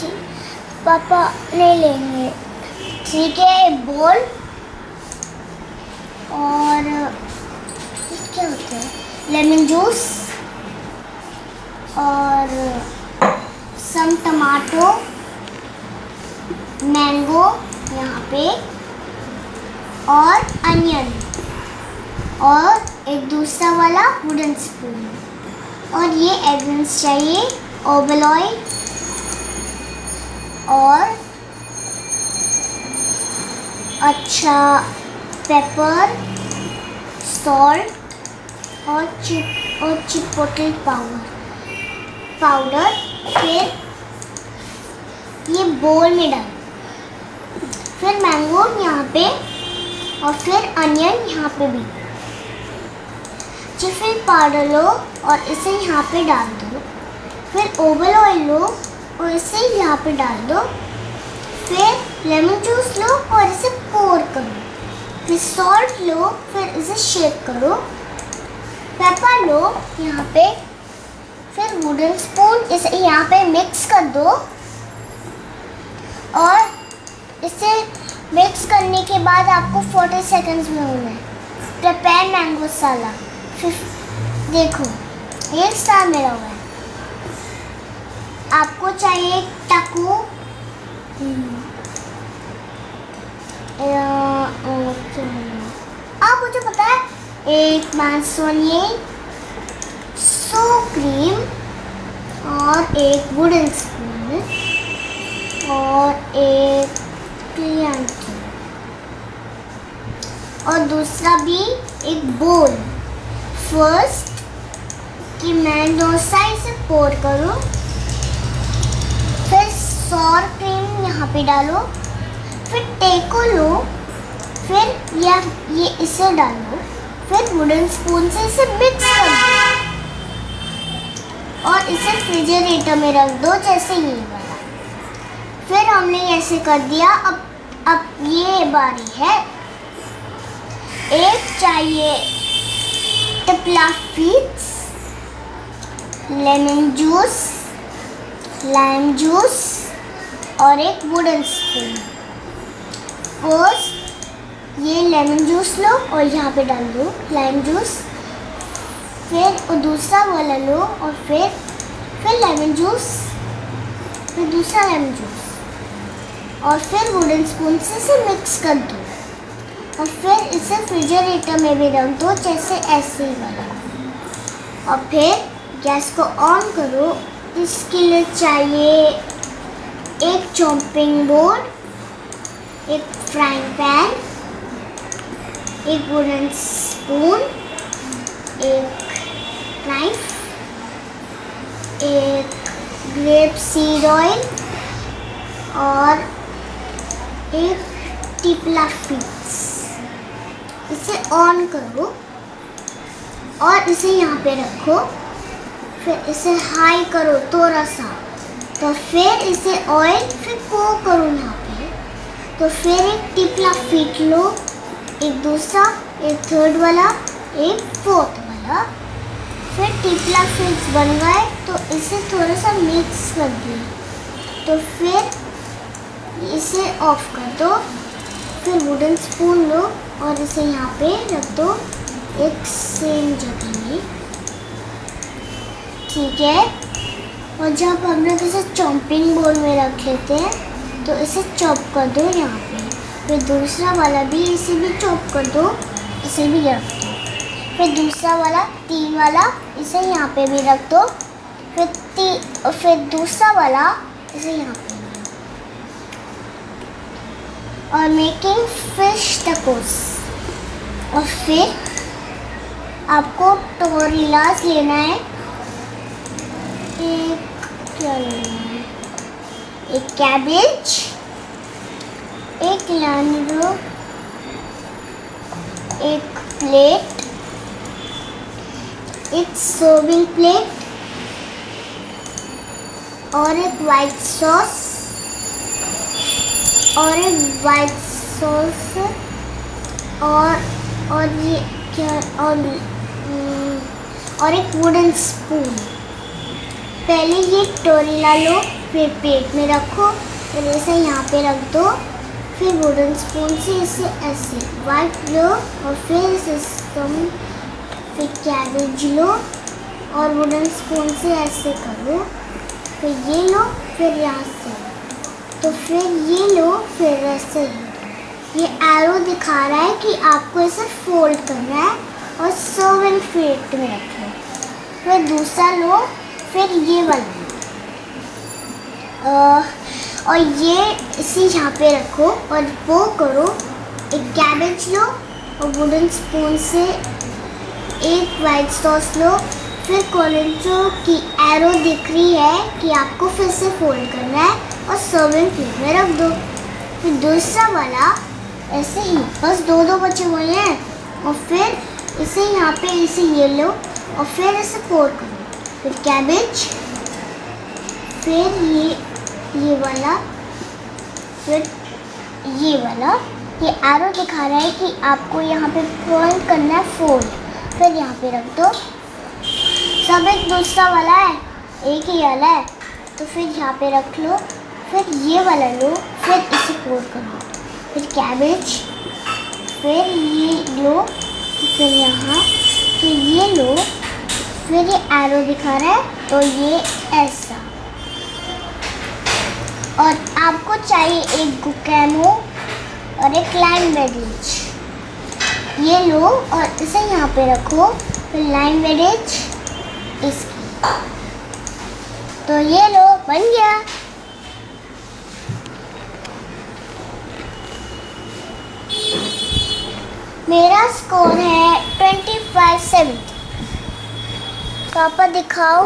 ठीक पापा ले लेंगे। ठीक है, बोल। और क्या होता है? लेमन जूस और सम टमाटो मैंगो यहाँ पे और अनियन और एक दूसरा वाला वुडन स्पून और ये एग्रेंस चाहिए ओवल ऑयल और अच्छा पेपर सॉल्ट और चिप और चिपोटल पाउडर पाउडर फिर ये बोल में डाल। फिर मैंगो यहाँ पे और फिर अनियन यहाँ पे भी। चिफिल पाउडर लो और इसे यहाँ पे डाल दो। फिर ओवल ऑयल लो और इसे यहाँ पे डाल दो। फिर लेमन जूस लो और इसे पोर करो। फिर सॉल्ट लो, फिर इसे शेक करो। पेपर लो यहाँ पे। फिर वुडन स्पून इसे यहाँ पे मिक्स कर दो। और इसे मिक्स करने के बाद आपको 40 सेकंड्स में होना है। प्रिपेयर मैंगो मसाला फिर देखो एक स्टार मेरा हुआ है। आपको चाहिए टकू आप मुझे पता है, एक मानसोनिए सो क्रीम और एक वुडन स्पून और एक क्लियांटी और दूसरा भी एक बोल फ़र्स्ट कि मैं डोसा इसे पोर करूँ। सौर क्रीम यहाँ पे डालो, फिर टेको लो, फिर या, ये इसे डालो, फिर वुडन स्पून से इसे मिक्स कर दो। और इसे रेफ्रिजरेटर में रख दो, जैसे ये वाला। फिर हमने ऐसे कर दिया, अब अब ये बारी है। एक चाहिए टिपला फीड्स लेमन जूस लाइम जूस और एक वुडन स्पून फ़र्स्ट ये लेमन जूस लो और यहाँ पे डाल दो लाइम जूस फिर दूसरा वाला लो और फिर फिर लेमन जूस फिर दूसरा लेमन जूस और फिर वुडन स्पून से इसे मिक्स कर दो. और फिर इसे रेफ्रिजरेटर में भी रख दो जैसे ऐसे ही वाला. और फिर गैस को ऑन करो. इसके लिए चाहिए एक चॉपिंग बोर्ड एक फ्राइंग पैन एक वुडन स्पून एक नाइफ एक ग्रेप सीड ऑयल और एक टिपला फिक्स इसे ऑन करो और इसे यहाँ पे रखो, फिर इसे हाई करो थोड़ा सा। तो फिर इसे ऑयल फिर को करो यहाँ पे। तो फिर एक टिपला फीट लो, एक दूसरा, एक थर्ड वाला, एक फोर्थ वाला। फिर टिपला फिक्स बन गए तो इसे थोड़ा सा मिक्स कर दिए तो फिर इसे ऑफ़ कर दो। फिर वुडन स्पून लो और इसे यहाँ पे रख दो एक सेम जगह में। ठीक है? और जब हम लोग इसे चॉपिंग बोर्ड में रखे थे तो इसे चॉप कर दो यहाँ पे। फिर दूसरा वाला भी इसे भी चॉप कर दो, इसे भी रख दो। फिर दूसरा वाला, तीन वाला, इसे यहाँ पे भी रख दो। फिर ती फिर दूसरा वाला, इसे यहाँ पे और मेकिंग फ़िश टकोस और फिर आपको टोरिलास लेना है। एक क्या लेना है एक कैबेज एक लानरो एक प्लेट एक सर्विंग प्लेट और एक वाइट सॉस और एक वाइट सॉस और और ये क्या और हम्म, और एक वुडन स्पून पहले ये टोरिला लो फिर पेट में रखो, फिर इसे यहाँ पे रख दो, फिर वुडन स्पून से इसे ऐसे वाइट लो और फिर इसे तुम फिर कैबेज लो और वुडन स्पून से ऐसे करो। फिर ये लो, फिर यहाँ से। तो फिर ये लो, फिर ऐसे। ये एरो दिखा रहा है कि आपको इसे फोल्ड करना है और सर्विंग प्लेट में रखना फिर दूसरा लो फिर ये वाला। और ये इसे यहाँ पे रखो और वो करो, एक कैबेज लो और वुडन स्पून से एक वाइट सॉस लो। फिर कोलेंट्रो की एरो दिख रही है कि आपको फिर से फोल्ड करना है और सर्विंग प्लेट में रख दो। फिर दूसरा वाला, ऐसे ही, बस दो दो बचे हुए हैं। और फिर इसे यहाँ पे, इसे ये लो और फिर इसे फोल्ड करो। फिर कैबेज फिर ये ये वाला, फिर ये वाला। ये एरो दिखा रहा है कि आपको यहाँ पे फोल्ड करना है फोल्ड फिर यहाँ पे रख दो। सब एक दूसरा वाला है, एक ही वाला है। तो फिर यहाँ पे रख लो। फिर ये वाला लो। फिर इसे फोल्ड करो। फिर कैबेज फिर ये लो। फिर यहाँ तो ये लो। फिर ये एरो दिखा रहा है तो ये ऐसा। और आपको चाहिए एक गुकैमो और एक लाइन वेडेज ये लो और इसे यहाँ पे रखो, फिर लाइन वेडेज इसकी। तो ये लो, बन गया। पापा दिखाओ।